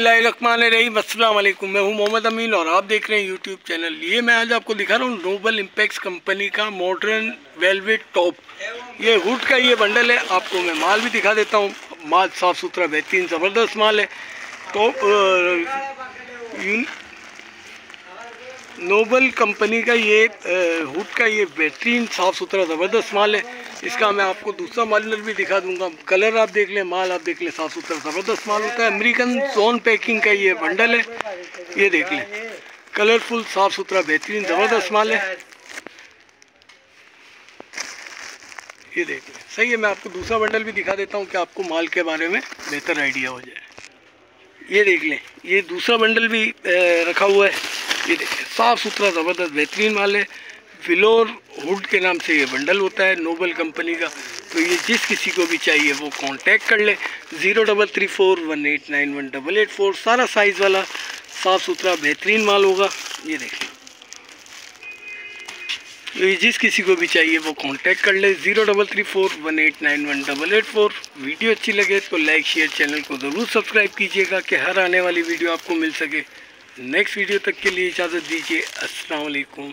वालेकुम मैं हूँ मोहम्मद अमीन और आप देख रहे हैं यूट्यूब चैनल ये मैं आज आपको दिखा रहा हूँ नोबल इम्पैक्स कंपनी का मॉडर्न वेलवेट टॉप ये हुड का ये बंडल है। आपको मैं माल भी दिखा देता हूँ। माल साफ़ सुथरा बेहतरीन, ज़बरदस्त माल है। तो नोबल कंपनी का ये हुड का ये बेहतरीन साफ़ सुथरा ज़बरदस्त माल है। इसका मैं आपको दूसरा मालर भी दिखा दूँगा। कलर आप देख लें, माल आप देख लें साफ़ सुथरा ज़बरदस्त माल होता है। अमेरिकन जोन पैकिंग का ये बंडल है। ये देख लें। कलरफुल साफ़ सुथरा बेहतरीन, ज़बरदस्त माल है। ये देख लें। सही है, मैं आपको दूसरा बंडल भी दिखा देता हूँ कि आपको माल के बारे में बेहतर आइडिया हो जाए। ये देख लें। ये दूसरा बंडल भी रखा हुआ है। ये देखिए साफ़ सुथरा, ज़बरदस्त, बेहतरीन माल है। फिलोर हुड के नाम से ये बंडल होता है नोबल कंपनी का। तो ये जिस किसी को भी चाहिए, वो कांटेक्ट कर ले। Zero double three four one eight nine one double eight four. सारा साइज़ वाला, साफ़ सुथरा, बेहतरीन माल होगा। ये देखिए तो ये जिस किसी को भी चाहिए, वो कांटेक्ट कर ले। Zero double three four one eight nine one double eight four. Video अच्छी लगे तो लाइक शेयर चैनल को ज़रूर सब्सक्राइब कीजिएगा कि हर आने वाली वीडियो आपको मिल सके। नेक्स्ट वीडियो तक के लिए इजाज़त दीजिए। अस्सलाम वालेकुम